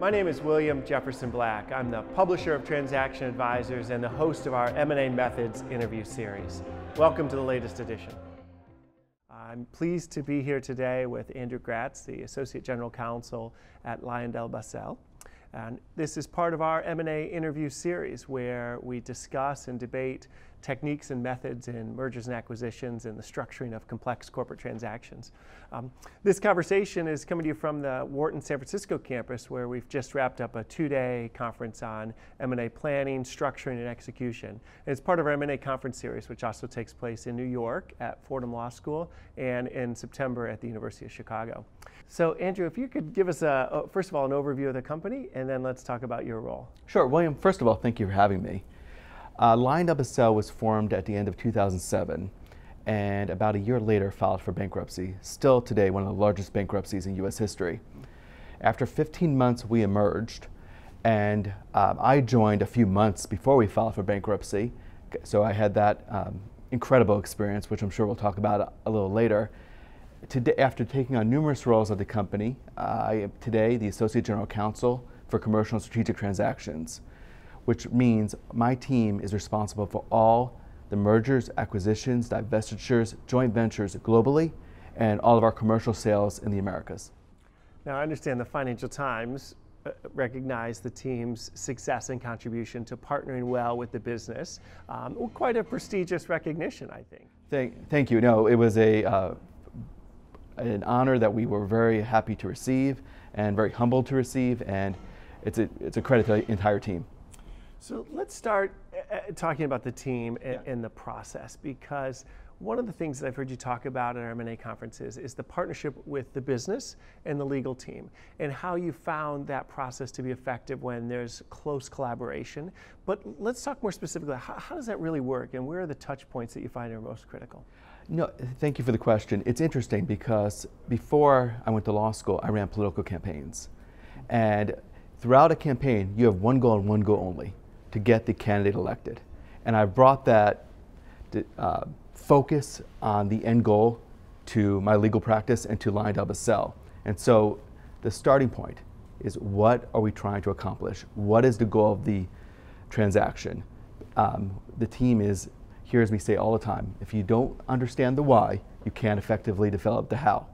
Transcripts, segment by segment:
My name is William Jefferson Black. I'm the publisher of Transaction Advisors and the host of our M&A Methods interview series. Welcome to the latest edition. I'm pleased to be here today with Andrew Gratz, the Associate General Counsel at LyondellBasell. And this is part of our M&A interview series where we discuss and debate techniques and methods in mergers and acquisitions and the structuring of complex corporate transactions. Um, this conversation is coming to you from the Wharton San Francisco campus where we've just wrapped up a two-day conference on M&A planning, structuring, and execution. And it's part of our M&A conference series, which also takes place in New York at Fordham Law School and in September at the University of Chicago. So Andrew, if you could give us, a, first of all, an overview of the company, and then let's talk about your role. Sure, William, first of all, thank you for having me. Uh, LyondellBasell was formed at the end of 2007 and about a year later filed for bankruptcy, still today one of the largest bankruptcies in US history. After 15 months, we emerged, and um, I joined a few months before we filed for bankruptcy, so I had that um, incredible experience, which I'm sure we'll talk about a, a little later. Today, after taking on numerous roles at the company, uh, I am today the Associate General Counsel for Commercial and Strategic Transactions which means my team is responsible for all the mergers, acquisitions, divestitures, joint ventures globally, and all of our commercial sales in the Americas. Now, I understand the Financial Times uh, recognized the team's success and contribution to partnering well with the business. Um, quite a prestigious recognition, I think. Thank, thank you. No, it was a uh, an honor that we were very happy to receive and very humbled to receive, and it's a, it's a credit to the entire team. So let's start uh, uh, talking about the team and, yeah. and, the process because one of the things that I've heard you talk about at our M&A conferences is the partnership with the business and the legal team and how you found that process to be effective when there's close collaboration. But let's talk more specifically, how, how does that really work and where are the touch points that you find are most critical? No, thank you for the question. It's interesting because before I went to law school, I ran political campaigns. And throughout a campaign, you have one goal and one goal only to get the candidate elected. And I brought that uh, focus on the end goal to my legal practice and to LyondellBasell. And so the starting point is what are we trying to accomplish? What is the goal of the transaction? Um, the team is, hears me say all the time, if you don't understand the why, you can't effectively develop the how.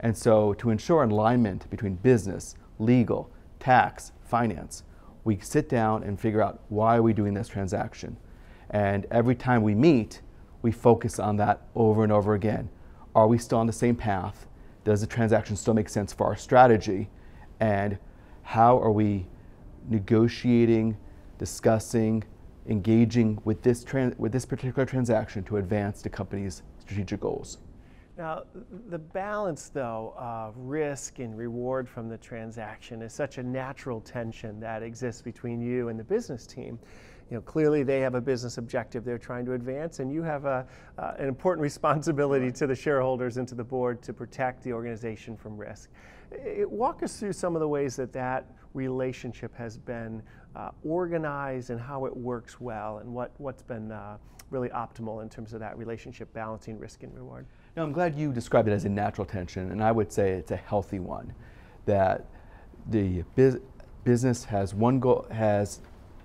And so to ensure alignment between business, legal, tax, finance, we sit down and figure out why are we doing this transaction. And every time we meet, we focus on that over and over again. Are we still on the same path? Does the transaction still make sense for our strategy? And how are we negotiating, discussing, engaging with this, with this particular transaction to advance the company's strategic goals? Now, the balance, though, of risk and reward from the transaction is such a natural tension that exists between you and the business team. You know, clearly they have a business objective they're trying to advance, and you have a, uh, an important responsibility to the shareholders and to the board to protect the organization from risk. It, walk us through some of the ways that that relationship has been uh, organized and how it works well, and what, what's been uh, really optimal in terms of that relationship balancing risk and reward. Now, I'm glad you described it as a natural tension, and I would say it's a healthy one. That the business has one goal, has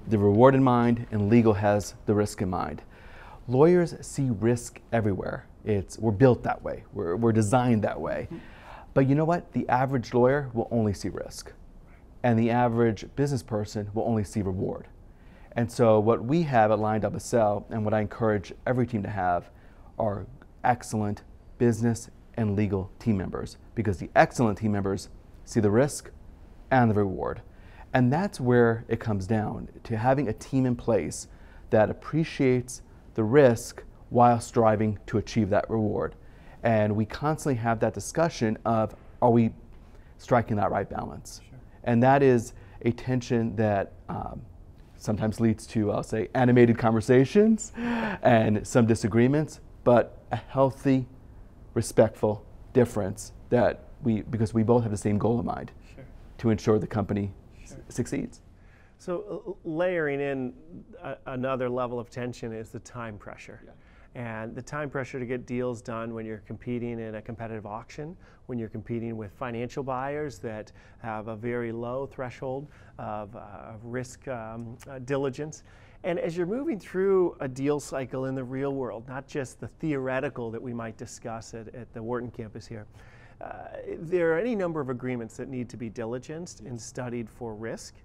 the reward in mind, and legal has the risk in mind. Lawyers see risk everywhere. It's we're built that way. We're, we're designed that way. Mm-hmm. But you know what? The average lawyer will only see risk, and the average business person will only see reward. And so, what we have at LyondellBasell, and what I encourage every team to have, are excellent business, and legal team members because the excellent team members see the risk and the reward. And that's where it comes down to having a team in place that appreciates the risk while striving to achieve that reward. And we constantly have that discussion of are we striking that right balance? Sure. And that is a tension that um, sometimes leads to, I'll say, animated conversations and some disagreements, but a healthy respectful difference that we, because we both have the same goal in mind sure. to ensure the company sure. succeeds. So layering in a, another level of tension is the time pressure. Yeah. and the time pressure to get deals done when you're competing in a competitive auction, when you're competing with financial buyers that have a very low threshold of, uh, risk um, uh, diligence. And as you're moving through a deal cycle in the real world, not just the theoretical that we might discuss at, at the Wharton campus here, uh, there are any number of agreements that need to be diligenced and studied for risk.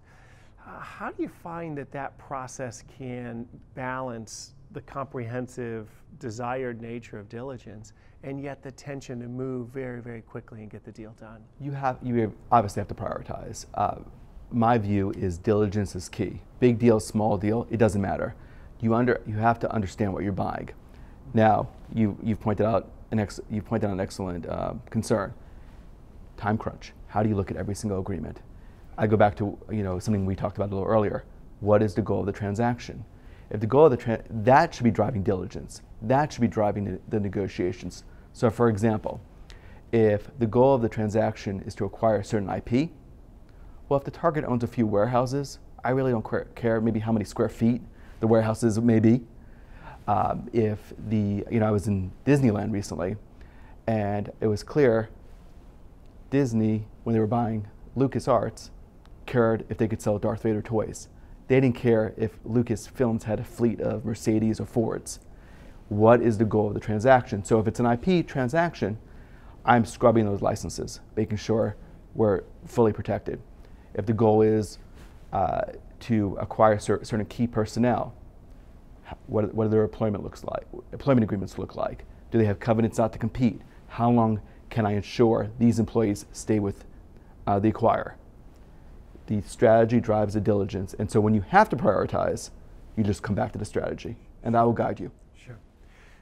Uh, how do you find that that process can balance the comprehensive desired nature of diligence and yet the tension to move very very quickly and get the deal done you have you obviously have to prioritize uh, my view is diligence is key. Big deal small deal it doesn't matter. You under you have to understand what you're buying. Now you you've pointed out an ex, you pointed out an excellent uh, concern. Time crunch. How do you look at every single agreement? I go back to you know something we talked about a little earlier. What is the goal of the transaction? If the goal of the tra- that should be driving diligence, that should be driving the, the negotiations. So, for example, if the goal of the transaction is to acquire a certain IP, well, if the target owns a few warehouses, I really don't care maybe how many square feet the warehouses may be. Um, if the, you know, I was in Disneyland recently, and it was clear Disney, when they were buying LucasArts, cared if they could sell Darth Vader toys. They didn't care if Lucasfilms had a fleet of Mercedes or Fords. What is the goal of the transaction? So if it's an IP transaction, I'm scrubbing those licenses, making sure we're fully protected. If the goal is uh, to acquire cer- certain key personnel, what, what their employment looks like? Employment agreements look like? Do they have covenants not to compete? How long can I ensure these employees stay with uh, the acquirer? the strategy drives the diligence. And so when you have to prioritize, you just come back to the strategy, and that will guide you.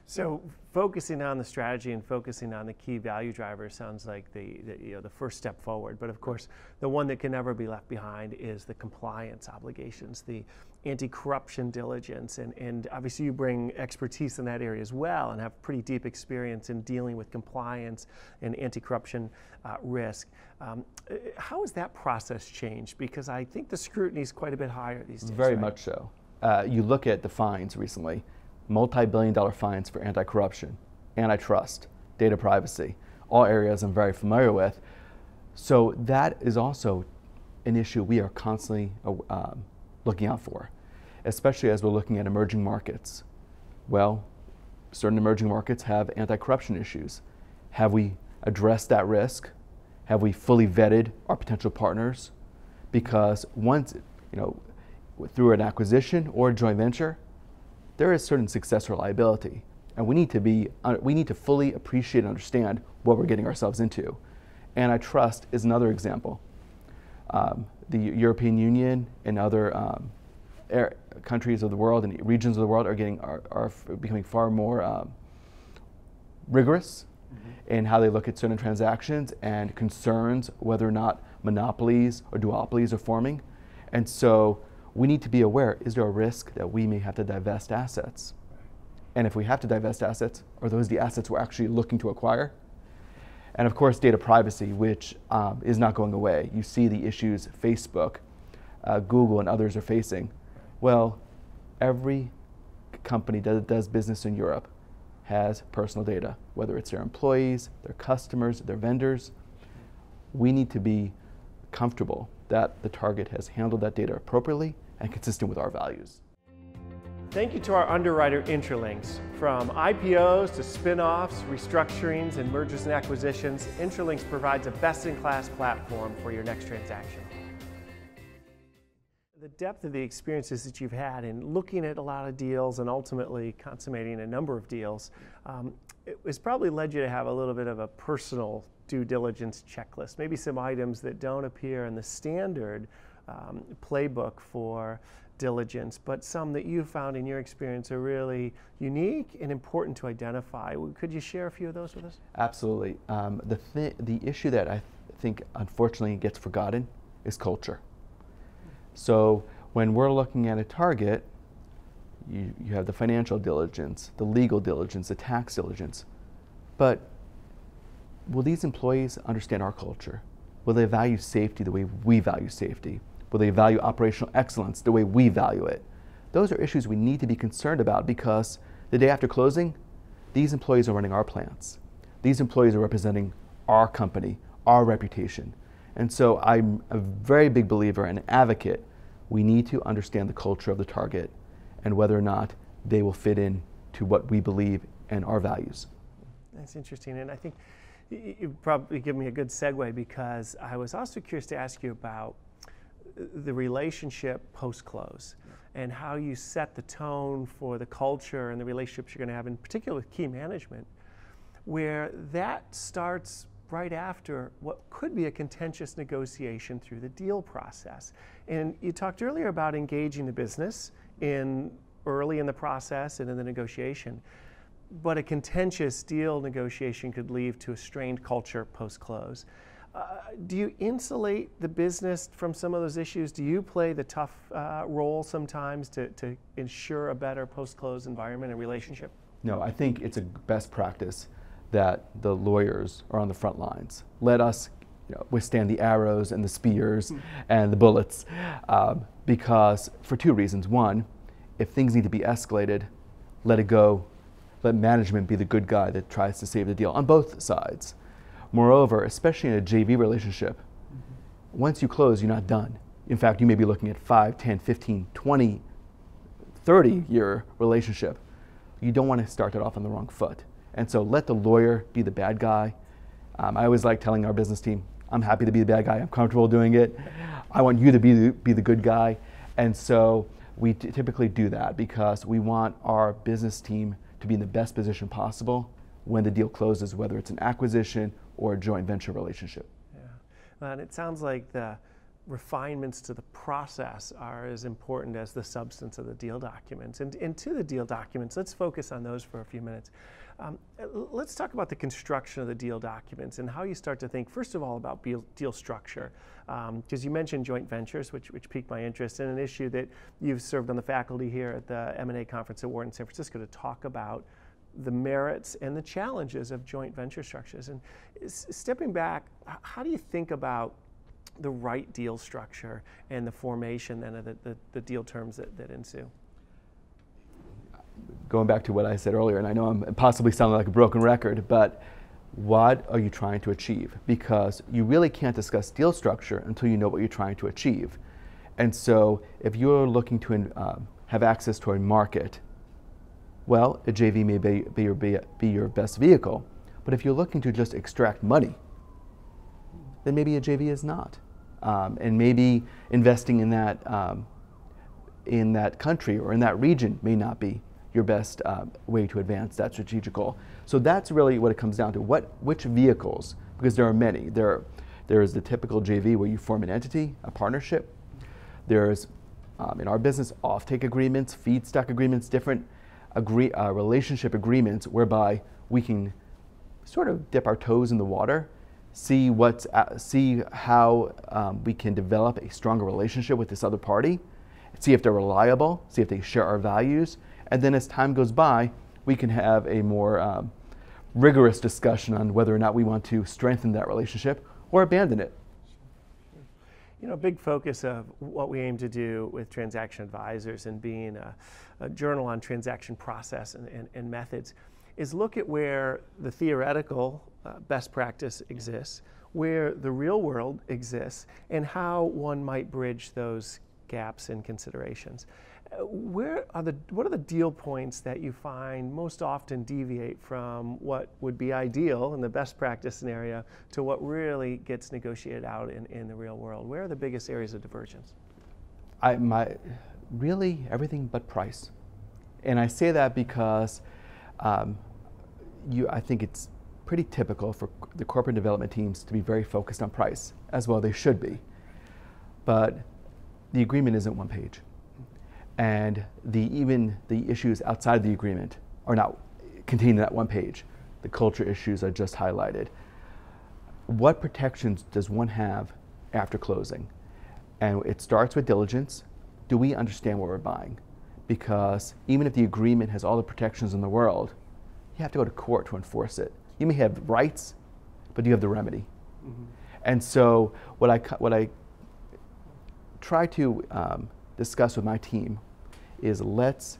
So focusing on the strategy and focusing on the key value drivers sounds like the, the, you know the first step forward. But of course, the one that can never be left behind is the compliance obligations, the anti-corruption diligence, and, and obviously you bring expertise in that area as well, and have pretty deep experience in dealing with compliance and anti-corruption uh, risk. Um, how has that process changed? Because I think the scrutiny is quite a bit higher these days. Very right? much so. Uh, you look at the fines recently multi billion dollar fines for anti corruption, antitrust, data privacy, all areas I'm very familiar with. So that is also an issue we are constantly uh, um, looking out for, especially as we're looking at emerging markets. Well, certain emerging markets have anti corruption issues. Have we addressed that risk? Have we fully vetted our potential partners? Because once, you know, through an acquisition or a joint venture, there is certain successor liability. And we need to be, uh, we need to fully appreciate and understand what we're getting ourselves into. Antitrust is another example. Um, the European Union and other um, countries of the world and regions of the world are getting are, are becoming far more um, rigorous mm-hmm. in how they look at certain transactions and concerns whether or not monopolies or duopolies are forming. And so we need to be aware is there a risk that we may have to divest assets? And if we have to divest assets, are those the assets we're actually looking to acquire? And of course, data privacy, which um, is not going away. You see the issues Facebook, uh, Google, and others are facing. Well, every company that does business in Europe has personal data, whether it's their employees, their customers, their vendors. We need to be comfortable that the target has handled that data appropriately and consistent with our values. Thank you to our underwriter Intralinks. From IPOs to spin-offs, restructurings, and mergers and acquisitions, Intralinks provides a best-in-class platform for your next transaction. The depth of the experiences that you've had in looking at a lot of deals and ultimately consummating a number of deals, um, has probably led you to have a little bit of a personal due diligence checklist, maybe some items that don't appear in the standard um, playbook for diligence, but some that you found in your experience are really unique and important to identify. Could you share a few of those with us? Absolutely. Um, the, th- the issue that I th- think unfortunately gets forgotten is culture. So when we're looking at a target, you, you have the financial diligence, the legal diligence, the tax diligence. But will these employees understand our culture? Will they value safety the way we value safety? Will they value operational excellence the way we value it? Those are issues we need to be concerned about because the day after closing, these employees are running our plants. These employees are representing our company, our reputation. And so I'm a very big believer and advocate. We need to understand the culture of the target and whether or not they will fit in to what we believe and our values. That's interesting. And I think you probably give me a good segue because I was also curious to ask you about the relationship post close and how you set the tone for the culture and the relationships you're going to have, in particular with key management, where that starts right after what could be a contentious negotiation through the deal process. And you talked earlier about engaging the business in early in the process and in the negotiation. But a contentious deal negotiation could lead to a strained culture post close. Uh, do you insulate the business from some of those issues? Do you play the tough uh, role sometimes to, to ensure a better post close environment and relationship? No, I think it's a best practice that the lawyers are on the front lines. Let us you know, withstand the arrows and the spears mm. and the bullets um, because for two reasons. One, if things need to be escalated, let it go. Let management be the good guy that tries to save the deal on both sides. Moreover, especially in a JV relationship, mm-hmm. once you close, you're not done. In fact, you may be looking at 5, 10, 15, 20, 30 year relationship. You don't want to start that off on the wrong foot. And so let the lawyer be the bad guy. Um, I always like telling our business team, I'm happy to be the bad guy. I'm comfortable doing it. I want you to be the, be the good guy. And so we t- typically do that because we want our business team to be in the best position possible when the deal closes, whether it's an acquisition or a joint venture relationship. Yeah. And it sounds like the refinements to the process are as important as the substance of the deal documents. And, and to the deal documents, let's focus on those for a few minutes. Um, let's talk about the construction of the deal documents and how you start to think, first of all, about deal, structure. Because um, you mentioned joint ventures, which, which piqued my interest, and an issue that you've served on the faculty here at the M&A conference at Wharton San Francisco to talk about the merits and the challenges of joint venture structures. And stepping back, how do you think about the right deal structure and the formation then of the, the, the deal terms that, that ensue? Going back to what I said earlier, and I know I'm possibly sounding like a broken record, but what are you trying to achieve? Because you really can't discuss deal structure until you know what you're trying to achieve. And so if you're looking to uh, have access to a market, well, a JV may be, be, your, be, be your best vehicle. But if you're looking to just extract money, then maybe a JV is not um, and maybe investing in that um, in that country or in that region may not be your best uh, way to advance that strategic goal. So that's really what it comes down to. What which vehicles? Because there are many. There there is the typical JV where you form an entity, a partnership. There's um, in our business offtake agreements, feedstock agreements, different agree, uh, relationship agreements whereby we can sort of dip our toes in the water see what's see how um, we can develop a stronger relationship with this other party, see if they're reliable, see if they share our values, and then as time goes by, we can have a more um, rigorous discussion on whether or not we want to strengthen that relationship or abandon it. You know, a big focus of what we aim to do with transaction advisors and being a, a journal on transaction process and, and, and methods is look at where the theoretical uh, best practice exists, where the real world exists, and how one might bridge those gaps and considerations. Uh, where are the what are the deal points that you find most often deviate from what would be ideal in the best practice scenario to what really gets negotiated out in, in the real world? Where are the biggest areas of divergence? I my really everything but price, and I say that because um, you I think it's pretty typical for the corporate development teams to be very focused on price, as well they should be. But the agreement isn't one page. And the, even the issues outside the agreement are not contained in that one page. The culture issues I just highlighted. What protections does one have after closing? And it starts with diligence. Do we understand what we're buying? Because even if the agreement has all the protections in the world, you have to go to court to enforce it you may have rights, but you have the remedy. Mm-hmm. And so what I what I try to um, discuss with my team is let's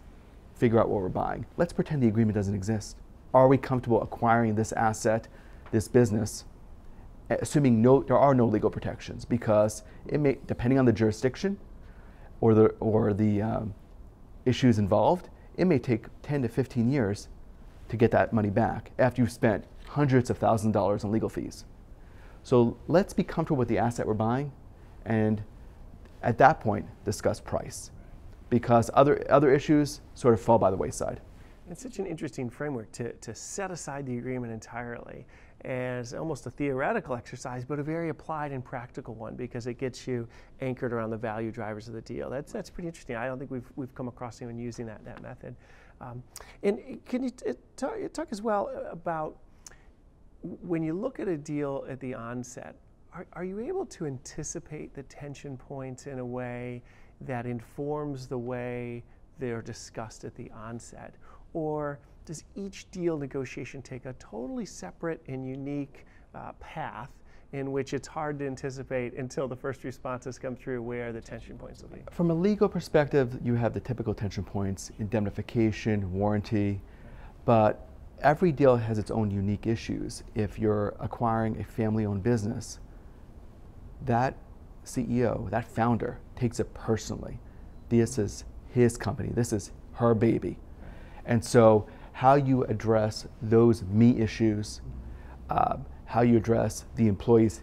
figure out what we're buying. Let's pretend the agreement doesn't exist. are we comfortable acquiring this asset, this business, assuming no, there are no legal protections? Because it may, depending on the jurisdiction or the, or the um, issues involved, it may take 10 to 15 years to get that money back after you've spent hundreds of thousands of dollars on legal fees. So let's be comfortable with the asset we're buying and at that point discuss price because other, other issues sort of fall by the wayside. It's such an interesting framework to, to set aside the agreement entirely as almost a theoretical exercise, but a very applied and practical one because it gets you anchored around the value drivers of the deal. That's, that's pretty interesting. I don't think we've, we've come across anyone using that, that method. Um, and can you t- talk, talk as well about when you look at a deal at the onset, are, are you able to anticipate the tension points in a way that informs the way they're discussed at the onset? Or does each deal negotiation take a totally separate and unique uh, path in which it's hard to anticipate until the first responses come through where the tension points will be? From a legal perspective, you have the typical tension points indemnification, warranty, but every deal has its own unique issues. If you're acquiring a family owned business, that CEO, that founder, takes it personally. This is his company, this is her baby. And so, how you address those me issues, uh, how you address the employees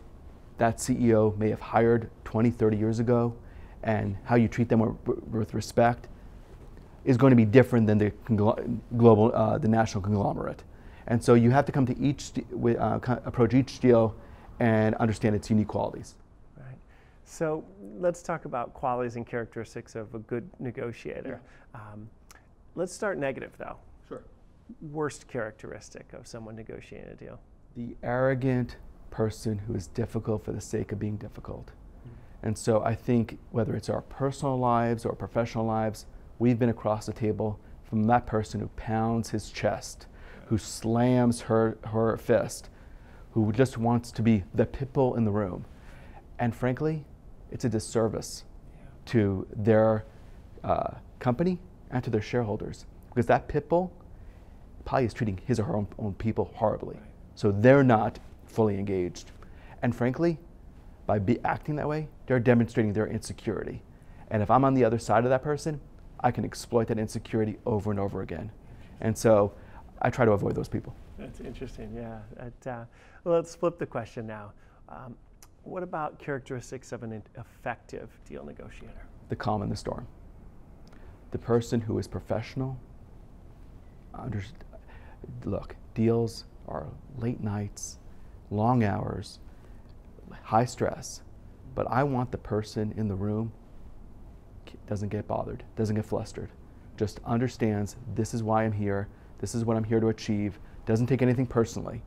that CEO may have hired 20, 30 years ago, and how you treat them with respect is going to be different than the global, uh, the national conglomerate. And so you have to come to each, uh, approach each deal and understand its unique qualities. Right. So let's talk about qualities and characteristics of a good negotiator. Yeah. Um, let's start negative though. Sure. Worst characteristic of someone negotiating a deal? The arrogant person who is difficult for the sake of being difficult. And so I think whether it's our personal lives or professional lives, We've been across the table from that person who pounds his chest, who slams her, her fist, who just wants to be the pit bull in the room. And frankly, it's a disservice to their uh, company and to their shareholders because that pit bull probably is treating his or her own, own people horribly. So they're not fully engaged. And frankly, by be acting that way, they're demonstrating their insecurity. And if I'm on the other side of that person, I can exploit that insecurity over and over again. And so I try to avoid those people. That's interesting, yeah. uh, well, let's flip the question now. Um, what about characteristics of an effective deal negotiator? The calm in the storm. The person who is professional. Under, look, deals are late nights, long hours, high stress, but I want the person in the room doesn't get bothered, doesn't get flustered, just understands this is why I'm here, this is what I'm here to achieve, doesn't take anything personally,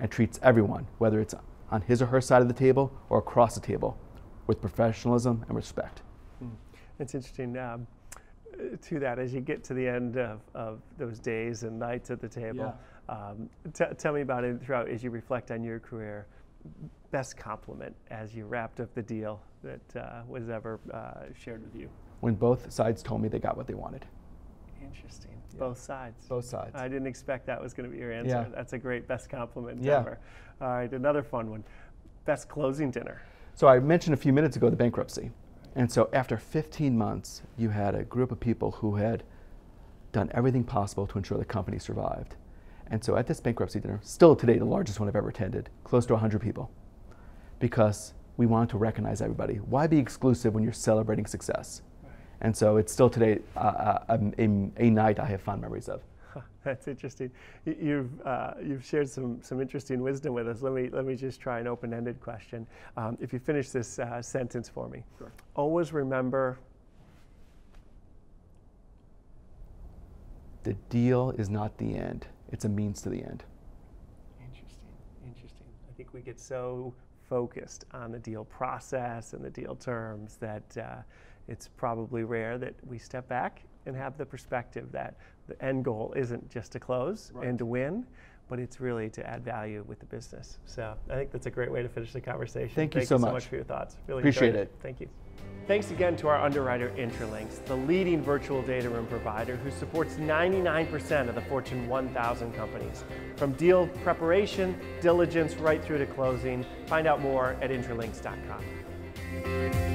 and treats everyone, whether it's on his or her side of the table or across the table, with professionalism and respect. It's interesting. Um, to that, as you get to the end of, of those days and nights at the table, yeah. Um, t- tell me about it throughout as you reflect on your career. Best compliment as you wrapped up the deal that uh, was ever uh, shared with you? When both sides told me they got what they wanted. Interesting. Yeah. Both sides. Both sides. I didn't expect that was going to be your answer. Yeah. That's a great best compliment yeah. ever. All right, another fun one. Best closing dinner. So I mentioned a few minutes ago the bankruptcy. And so after 15 months, you had a group of people who had done everything possible to ensure the company survived. And so at this bankruptcy dinner, still today the largest one I've ever attended, close to 100 people, because we wanted to recognize everybody. Why be exclusive when you're celebrating success? And so it's still today uh, uh a, a, a, night I have fond memories of. That's interesting. You've, uh, you've shared some, some interesting wisdom with us. Let me, let me just try an open ended question. Um, if you finish this uh, sentence for me, sure. always remember the deal is not the end, it's a means to the end. Interesting, interesting. I think we get so focused on the deal process and the deal terms that uh, it's probably rare that we step back and have the perspective that the end goal isn't just to close right. and to win, but it's really to add value with the business. So I think that's a great way to finish the conversation. Thank you, so, you much. so much for your thoughts. Really appreciate it. it. Thank you. Thanks again to our underwriter Intralinks, the leading virtual data room provider who supports 99% of the Fortune 1000 companies. From deal preparation, diligence, right through to closing. Find out more at Intralinks.com.